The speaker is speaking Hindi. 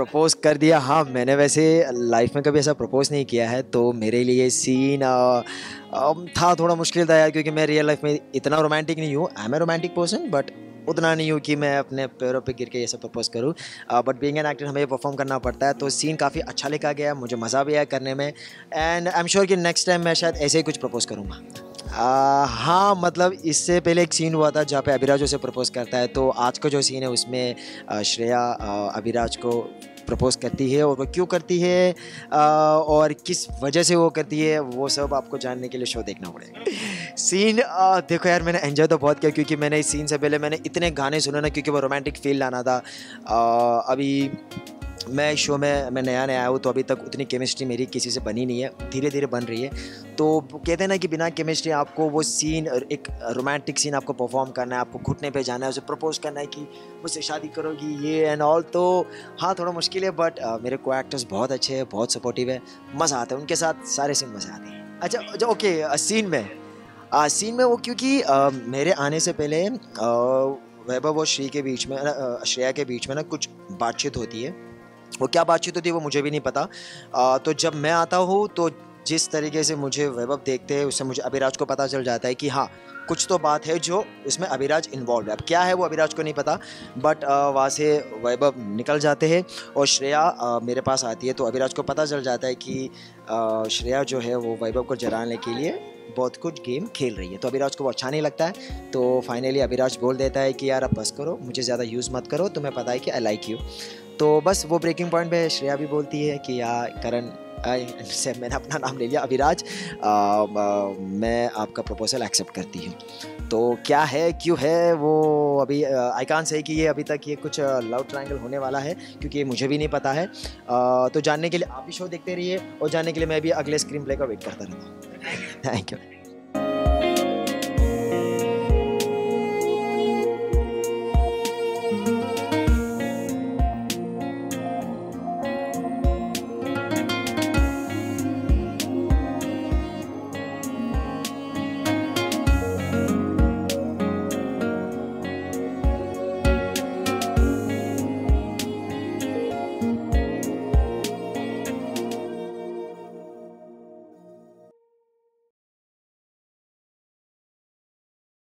प्रपोज कर दिया। हाँ मैंने वैसे लाइफ में कभी ऐसा प्रपोज नहीं किया है तो मेरे लिए सीन आ, आ, था थोड़ा मुश्किल था यार क्योंकि मैं रियल लाइफ में इतना रोमांटिक नहीं हूँ। I am a romantic person but उतना नहीं हूँ कि मैं अपने पैरों पे गिर के ये सब प्रपोज करूँ। बट बीइंग एन एक्टर हमें परफॉर्म करना पड़ता है तो सीन काफ़ी अच्छा लिखा गया मुझे मज़ा भी आया करने में। एंड आई एम श्योर कि नेक्स्ट टाइम मैं शायद ऐसे ही कुछ प्रपोज करूँगा। हाँ मतलब इससे पहले एक सीन हुआ था जहाँ पे अभिराज उसे प्रपोज करता है तो आज का जो सीन है उसमें श्रेया अभिराज को प्रपोज करती है और वो क्यों करती है और किस वजह से वो करती है, वो सब आपको जानने के लिए शो देखना पड़ेगा। सीन देखो यार, मैंने एंजॉय तो बहुत किया क्योंकि मैंने इस सीन से पहले मैंने इतने गाने सुने ना क्योंकि वो रोमांटिक फील लाना था। अभी मैं शो में, मैं नया नया आया हूँ तो अभी तक उतनी केमिस्ट्री मेरी किसी से बनी नहीं है धीरे धीरे बन रही है। तो कहते हैं ना कि बिना केमिस्ट्री आपको वो सीन एक रोमांटिक सीन आपको परफॉर्म करना है आपको घुटने पे जाना है उसे प्रपोज करना है कि मुझसे शादी करोगी ये एंड ऑल तो हाँ थोड़ा मुश्किल है बट मेरे को एक्टर्स बहुत अच्छे हैं बहुत सपोर्टिव है मज़ा आता है उनके साथ सारे सीन मज़ा आते हैं। अच्छा अच्छा ओके सीन में आ, सीन में वो क्योंकि आ, मेरे आने से पहले वैभव और श्री के बीच में श्रेया के बीच में ना कुछ बातचीत होती है। वो क्या बातचीत होती है वो मुझे भी नहीं पता। आ, तो जब मैं आता हूँ तो जिस तरीके से मुझे वैभव देखते हैं, उससे मुझे अभिराज को पता चल जाता है कि हाँ कुछ तो बात है जो उसमें अभिराज इन्वॉल्व है। अब क्या है वो अभिराज को नहीं पता बट वहाँ से वैभव निकल जाते हैं और श्रेया मेरे पास आती है। तो अभिराज को पता चल जाता है कि श्रेया जो है वो वैभव को जराने के लिए बहुत कुछ गेम खेल रही है। तो अभिराज को वो अच्छा नहीं लगता है। तो फाइनली अभिराज बोल देता है कि यार अब बस करो, मुझे ज़्यादा यूज़ मत करो, तुम्हें पता है कि आई लाइक यू तो बस वो ब्रेकिंग पॉइंट पे श्रेया भी बोलती है कि यार, करण से मैंने अपना नाम ले लिया अभिराज मैं आपका प्रपोजल एक्सेप्ट करती हूँ। तो क्या है क्यों है वो अभी आई कान से कि ये अभी तक ये कुछ लव ट्रायंगल होने वाला है क्योंकि ये मुझे भी नहीं पता है। आ, तो जानने के लिए आप भी शो देखते रहिए और जानने के लिए मैं भी अगले स्क्रीन प्ले का वेट करता रहता हूँ। Thank you